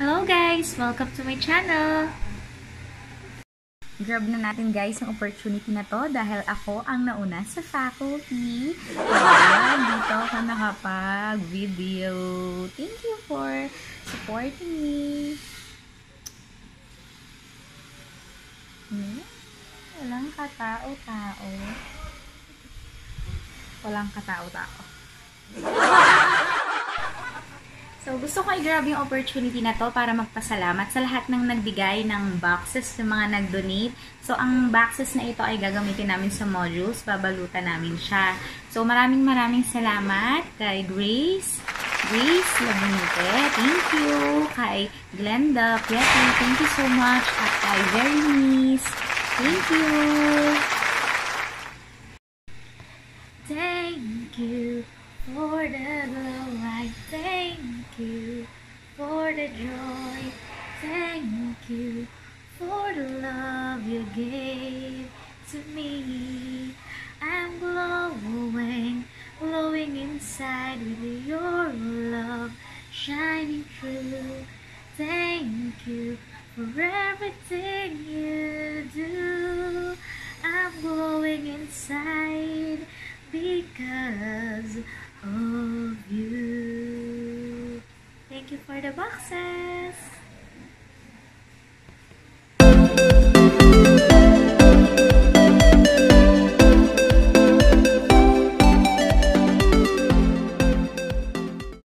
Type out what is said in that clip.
Hello guys! Welcome to my channel! Grab na natin guys ang opportunity na to dahil ako ang nauna sa faculty. Ayan, dito ako nakapag-video. Thank you for supporting me. Hmm? Walang katao-tao. Walang katao-tao. So, gusto ko i-grab yung opportunity na to para magpasalamat sa lahat ng nagbigay ng boxes sa mga nag-donate. So, ang boxes na ito ay gagamitin namin sa modules. Babalutan namin siya. So, maraming maraming salamat kay Grace. Grace Labunite. Thank you. Kay Glenda Pietri. Thank you so much. At kay Vernice. Thank you. Thank you for the glow. I for the joy. Thank you for the love you gave to me. I'm glowing, glowing inside with your love shining through. Thank you for everything you do. I'm glowing inside because of you. Thank you for the boxes.